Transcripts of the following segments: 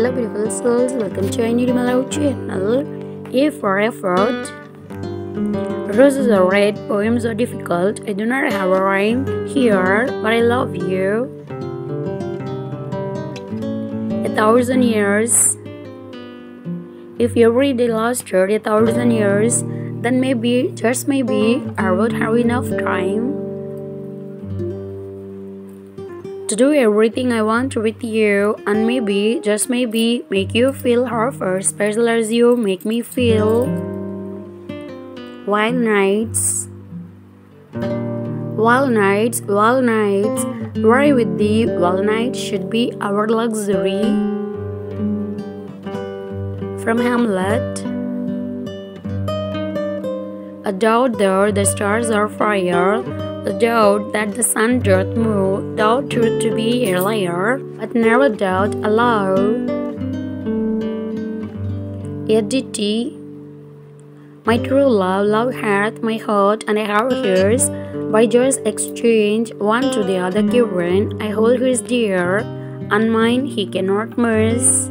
Hello beautiful souls, welcome to our new Malao channel. A for effort. Roses are red, poems are difficult. I do not have a rhyme here, but I love you. A thousand years. If every day lasted a thousand years, then maybe, just maybe, I would have enough time to do everything I want with you and maybe, just maybe, make you feel half as special as you make me feel. Wild nights, wild nights, wild nights, worry with thee, wild nights should be our luxury. From Hamlet. A doubt there, the stars are fire. The doubt that the sun doth move, doubt truth to be a liar, but never doubt allow. Edity My true love, love hath my heart, and I have hers. By joy's exchange, one to the other given, I hold his dear, and mine he cannot miss.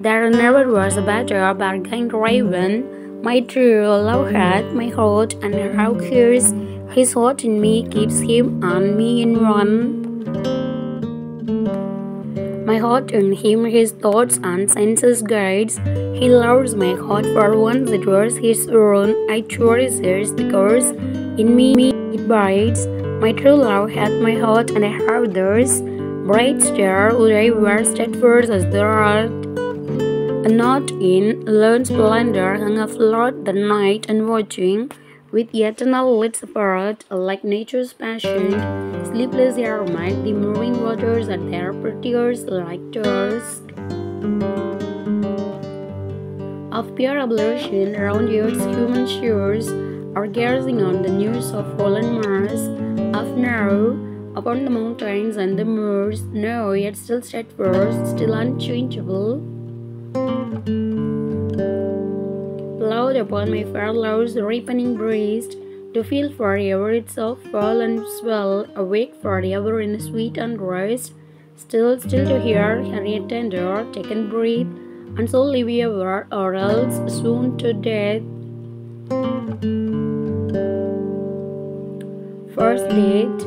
There never was a better bargain raven. My true love hath my heart, and have hers. His heart in me keeps him and me in one. My heart in him his thoughts and senses guides. He loves my heart for once it was his own. I cherish it because in me it bites. My true love hath my heart and I have theirs. Bright star, would I wear steadfast as thou art. A knot in lone splendor hung afloat the night and watching. With eternal lit apart, like nature's passion, sleepless air might the moving waters at their prettiest like dusk. Of pure ablution around earth's human shores, are gazing on the news of fallen Mars, of now, upon the mountains and the moors, no, yet still steadfast, still unchangeable. Loud upon my fair love's ripening breast, to feel forever its soft fall and swell, awake forever in sweet unrest, still, still to hear her tender, taken breath, and so live ever, or else soon to death. First date.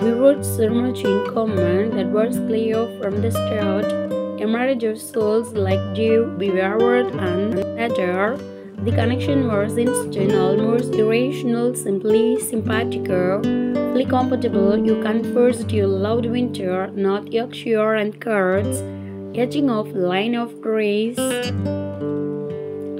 We wrote so much in common that was clear from the start. A marriage of souls like dew, bewildered and The connection was instant, almost irrational, simply simpatico, fully compatible. You confessed you loved winter, not Yorkshire and curds, edging off line of grace.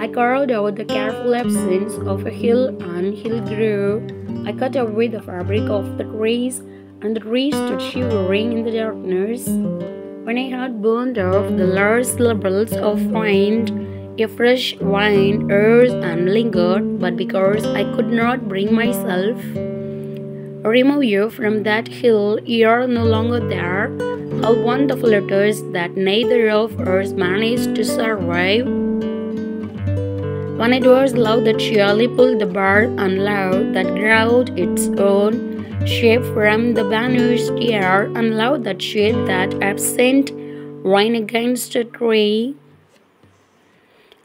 I carved out the careful absence of a hill and hill grew. I cut away the fabric of the trees, and the trees stood shivering in the darkness. When I had burned off the last syllables of wind, a fresh wine rose and lingered, but because I could not bring myself remove you from that hill, you are no longer there. How wonderful it is that neither of us managed to survive. When it was love that surely pulled the bar, and love that growled its own shape from the banished air, and love that shed that absent rain against a tree.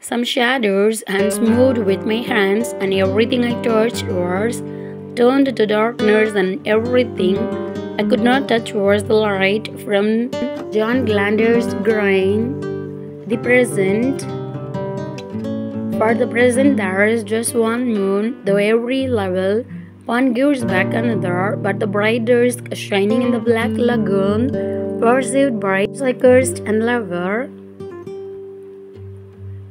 Some shadows and smoothed with my hands, and everything I touched was turned to darkness, and everything I could not touch was the light from John Glenday's grain. The present. For the present, there is just one moon, though every level one gives back another, but the bright shining in the black lagoon, perceived by cyclist and lover,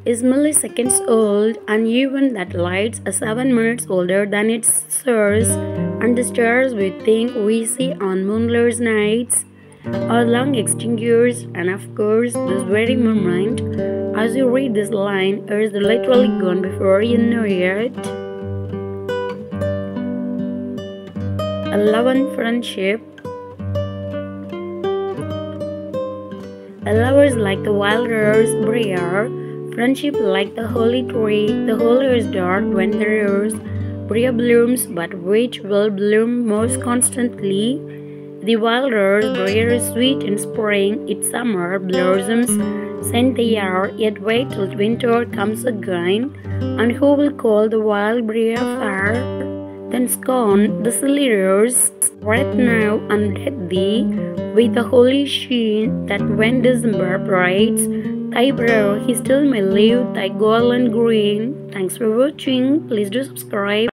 is milliseconds old, and even that light is seven minutes older than its source, and the stars we think we see on moonless nights are long extinguished, and of course, this very moment, as you read this line, is literally gone before you know it. A love and friendship. A lover is like the wild rose briar, friendship like the holy tree. The holy is dark when the rose briar blooms, but which will bloom most constantly The wild rose is sweet in spring, its summer blossoms scent the air, yet wait till winter comes again. And who will call the wild briar fair? Then scorn the silly rose, right now and let thee, with the holy sheen that when December brights, thy brow he still may leave thy golden green. Thanks for watching. Please do subscribe.